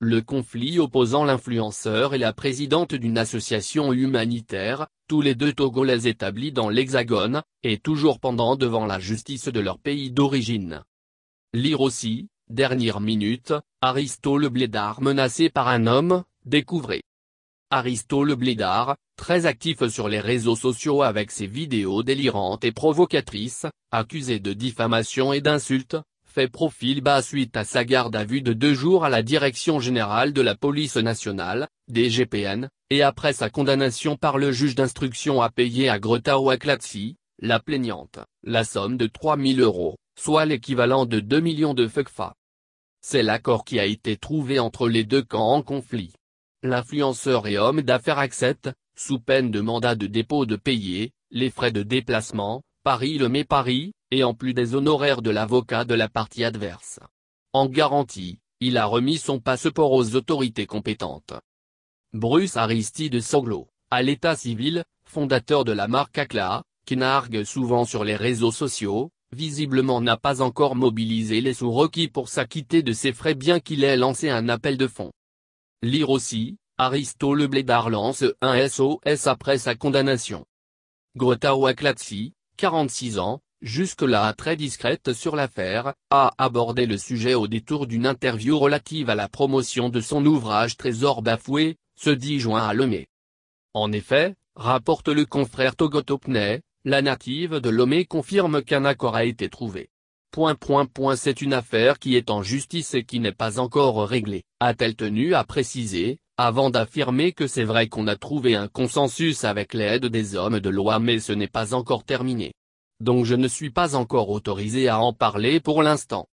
le conflit opposant l'influenceur et la présidente d'une association humanitaire, tous les deux Togolais établis dans l'Hexagone, est toujours pendant devant la justice de leur pays d'origine. Lire aussi, dernière minute, Aristo le blédard menacé par un homme, découvrez. Aristo le blédard, très actif sur les réseaux sociaux avec ses vidéos délirantes et provocatrices, accusé de diffamation et d'insultes, profil bas suite à sa garde à vue de deux jours à la Direction Générale de la Police Nationale, DGPN, et après sa condamnation par le juge d'instruction à payer à Grota Waklatsi, la plaignante, la somme de 3000 euros, soit l'équivalent de 2 millions de FECFA. C'est l'accord qui a été trouvé entre les deux camps en conflit. L'influenceur et homme d'affaires accepte, sous peine de mandat de dépôt de payer, les frais de déplacement, Paris le met Paris, et en plus des honoraires de l'avocat de la partie adverse. En garantie, il a remis son passeport aux autorités compétentes. Bruce Aristide Soglo, à l'état civil, fondateur de la marque Acla, qui nargue souvent sur les réseaux sociaux, visiblement n'a pas encore mobilisé les sous requis pour s'acquitter de ses frais bien qu'il ait lancé un appel de fonds. Lire aussi, Aristo Le Blédard lance un SOS après sa condamnation. Grota Waklatsi, 46 ans, jusque-là très discrète sur l'affaire, a abordé le sujet au détour d'une interview relative à la promotion de son ouvrage Trésor bafoué, ce 10 juin à Lomé. En effet, rapporte le confrère Togotopne, la native de Lomé confirme qu'un accord a été trouvé. Point point point c'est une affaire qui est en justice et qui n'est pas encore réglée, a-t-elle tenu à préciser, avant d'affirmer que c'est vrai qu'on a trouvé un consensus avec l'aide des hommes de loi mais ce n'est pas encore terminé donc je ne suis pas encore autorisé à en parler pour l'instant.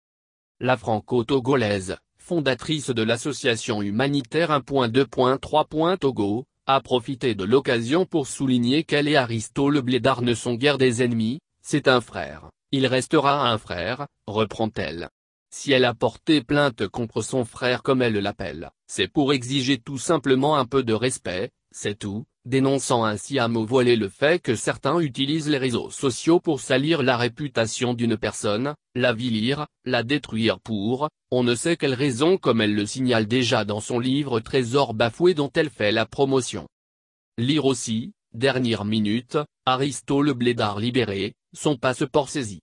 La franco-togolaise, fondatrice de l'association humanitaire 1.2.3. Togo, a profité de l'occasion pour souligner qu'elle et Aristo le Blédard ne sont guère des ennemis, c'est un frère, il restera un frère, reprend-elle. Si elle a porté plainte contre son frère comme elle l'appelle, c'est pour exiger tout simplement un peu de respect, c'est tout, dénonçant ainsi à mots voilés le fait que certains utilisent les réseaux sociaux pour salir la réputation d'une personne, la vilir, la détruire pour, on ne sait quelle raison comme elle le signale déjà dans son livre Trésor bafoué dont elle fait la promotion. Lire aussi, dernière minute, Aristo le blédard libéré, son passeport saisi.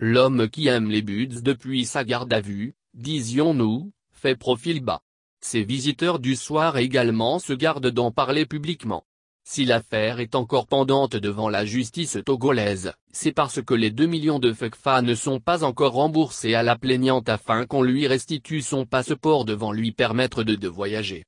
L'homme qui aime les buts depuis sa garde à vue, disions-nous, fait profil bas. Ses visiteurs du soir également se gardent d'en parler publiquement. Si l'affaire est encore pendante devant la justice togolaise, c'est parce que les 2 millions de FECFA ne sont pas encore remboursés à la plaignante afin qu'on lui restitue son passeport devant lui permettre de, de voyager.